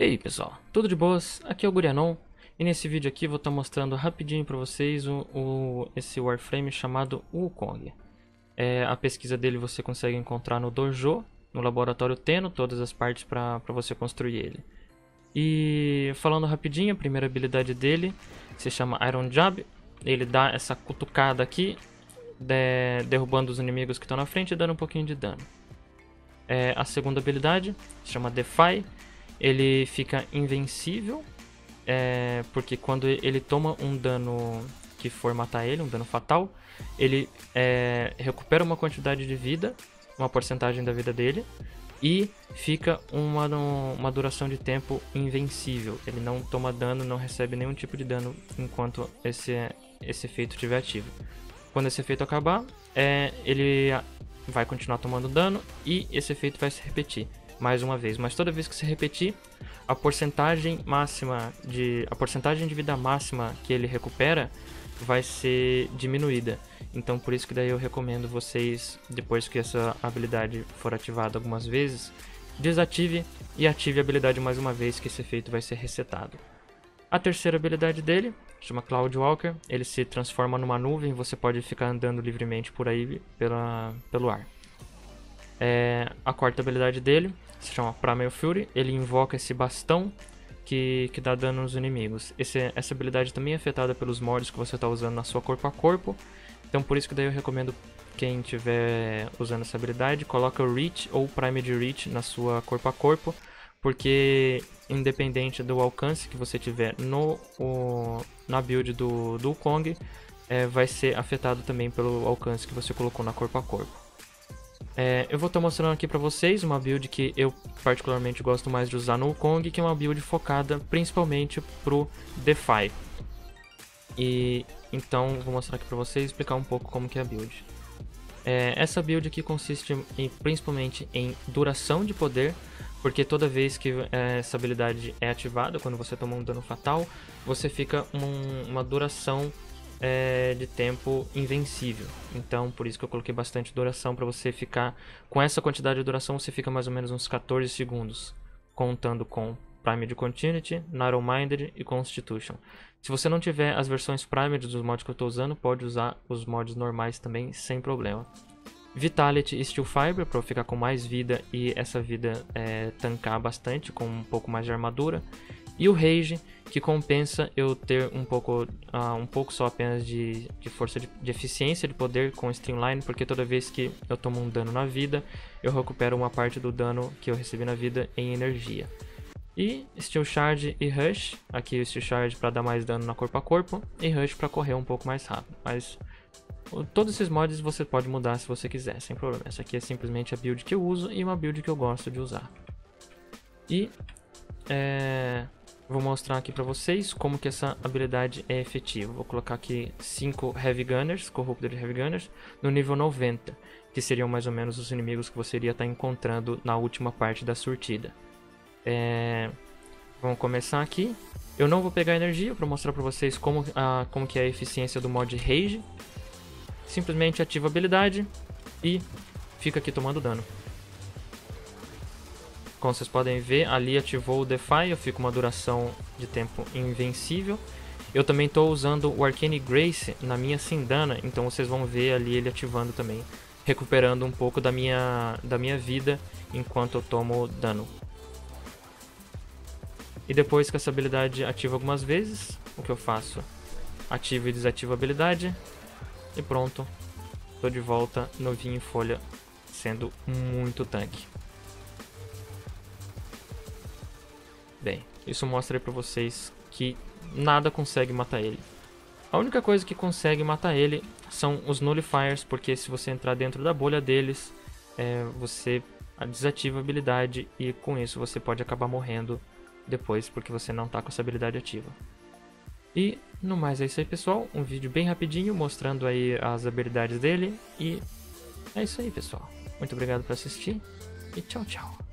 E aí pessoal, tudo de boas? Aqui é o Gurianon e nesse vídeo aqui vou estar tá mostrando rapidinho para vocês o, o, esse Warframe chamado Wukong. É, a pesquisa dele você consegue encontrar no Dojo, no laboratório Teno, todas as partes para você construir ele. E falando rapidinho, a primeira habilidade dele se chama Iron Jab, ele dá essa cutucada aqui, de, derrubando os inimigos que estão na frente e dando um pouquinho de dano. É, a segunda habilidade se chama Defy, ele fica invencível, é, porque quando ele toma um dano que for matar ele, um dano fatal, ele é, recupera uma quantidade de vida, uma porcentagem da vida dele, e fica uma, uma duração de tempo invencível. Ele não toma dano, não recebe nenhum tipo de dano enquanto esse, esse efeito estiver ativo. Quando esse efeito acabar, é, ele vai continuar tomando dano e esse efeito vai se repetir mais uma vez, mas toda vez que se repetir, a porcentagem máxima de a porcentagem de vida máxima que ele recupera vai ser diminuída. Então por isso que daí eu recomendo vocês, depois que essa habilidade for ativada algumas vezes, desative e ative a habilidade mais uma vez que esse efeito vai ser resetado. A terceira habilidade dele chama Cloud Walker, ele se transforma numa nuvem, você pode ficar andando livremente por aí pela, pelo ar. É, a quarta habilidade dele se chama Primal Fury, ele invoca esse bastão que, que dá dano nos inimigos. Esse, essa habilidade também é afetada pelos mods que você está usando na sua corpo a corpo, então por isso que daí eu recomendo quem estiver usando essa habilidade, coloca o Reach ou Prime de Reach na sua corpo a corpo, porque independente do alcance que você tiver no, o, na build do, do Kong, é, vai ser afetado também pelo alcance que você colocou na corpo a corpo. É, eu vou estar mostrando aqui para vocês uma build que eu particularmente gosto mais de usar no Kong, que é uma build focada principalmente pro DeFi. E então vou mostrar aqui para vocês e explicar um pouco como que é a build. É, essa build aqui consiste em, principalmente em duração de poder, porque toda vez que é, essa habilidade é ativada, quando você toma um dano fatal, você fica um, uma duração é, de tempo invencível. Então, por isso que eu coloquei bastante duração para você ficar. Com essa quantidade de duração, você fica mais ou menos uns 14 segundos, contando com Primed Continuity, Narrow Minded e Constitution. Se você não tiver as versões Primed dos mods que eu estou usando, pode usar os mods normais também sem problema. Vitality e Steel Fiber para ficar com mais vida e essa vida é, tancar bastante com um pouco mais de armadura. E o Rage, que compensa eu ter um pouco, uh, um pouco só apenas de, de força de, de, eficiência de poder com Streamline, porque toda vez que eu tomo um dano na vida, eu recupero uma parte do dano que eu recebi na vida em energia. E Steel Shard e Rush, aqui o Steel Shard para dar mais dano na corpo a corpo, e Rush para correr um pouco mais rápido. Mas todos esses mods você pode mudar se você quiser, sem problema. Essa aqui é simplesmente a build que eu uso e uma build que eu gosto de usar. E é, Vou mostrar aqui para vocês como que essa habilidade é efetiva. Vou colocar aqui 5 Heavy Gunners, Corrupted Heavy Gunners, no nível 90, que seriam mais ou menos os inimigos que você iria estar tá encontrando na última parte da surtida. É... Vamos começar aqui. Eu não vou pegar energia para mostrar para vocês como, a, como que é a eficiência do mod Rage. Simplesmente ativa a habilidade e fica aqui tomando dano. Como vocês podem ver, ali ativou o Defy, eu fico uma duração de tempo invencível. Eu também estou usando o Arcane Grace na minha Sindana, então vocês vão ver ali ele ativando também, recuperando um pouco da minha, da minha vida enquanto eu tomo dano. E depois que essa habilidade ativa algumas vezes, o que eu faço? Ativo e desativo a habilidade e pronto. Estou de volta novinho em folha, sendo muito tanque. Bem, isso mostra aí pra vocês que nada consegue matar ele. A única coisa que consegue matar ele são os nullifiers, porque se você entrar dentro da bolha deles, é, você desativa a habilidade e com isso você pode acabar morrendo depois, porque você não está com essa habilidade ativa. E no mais é isso aí pessoal, um vídeo bem rapidinho mostrando aí as habilidades dele e é isso aí pessoal. Muito obrigado por assistir e tchau tchau.